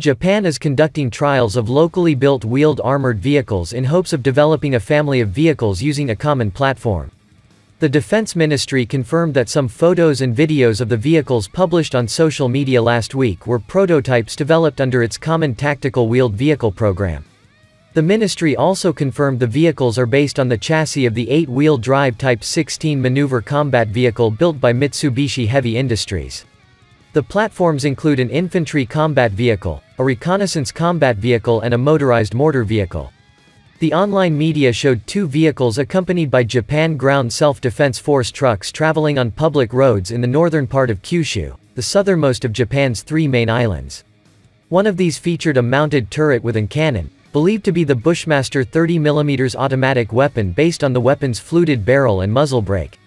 Japan is conducting trials of locally built wheeled armored vehicles in hopes of developing a family of vehicles using a common platform. The Defense Ministry confirmed that some photos and videos of the vehicles published on social media last week were prototypes developed under its Common Tactical Wheeled Vehicle program. The ministry also confirmed the vehicles are based on the chassis of the 8-wheel drive Type 16 maneuver combat vehicle built by Mitsubishi Heavy Industries. The platforms include an infantry combat vehicle, a reconnaissance combat vehicle and a motorized mortar vehicle. The online media showed two vehicles accompanied by Japan Ground Self-Defense Force trucks traveling on public roads in the northern part of Kyushu, the southernmost of Japan's three main islands. One of these featured a mounted turret with an cannon, believed to be the Bushmaster 30mm automatic weapon based on the weapon's fluted barrel and muzzle brake.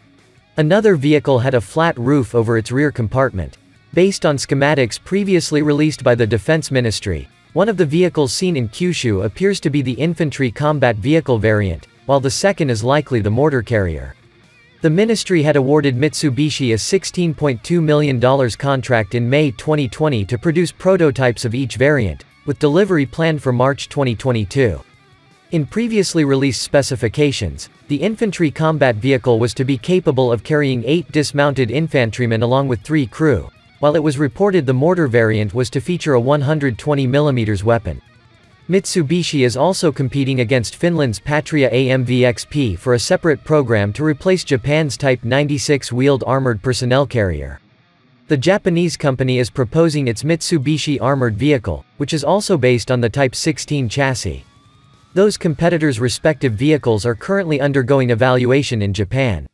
Another vehicle had a flat roof over its rear compartment. Based on schematics previously released by the Defense Ministry, one of the vehicles seen in Kyushu appears to be the infantry combat vehicle variant, while the second is likely the mortar carrier. The ministry had awarded Mitsubishi a $16.2 million contract in May 2020 to produce prototypes of each variant, with delivery planned for March 2022. In previously released specifications, the infantry combat vehicle was to be capable of carrying eight dismounted infantrymen along with three crew, while it was reported the mortar variant was to feature a 120mm weapon. Mitsubishi is also competing against Finland's Patria AMV-XP for a separate program to replace Japan's Type 96 wheeled armored personnel carrier. The Japanese company is proposing its Mitsubishi armored vehicle, which is also based on the Type 16 chassis. Those competitors' respective vehicles are currently undergoing evaluation in Japan.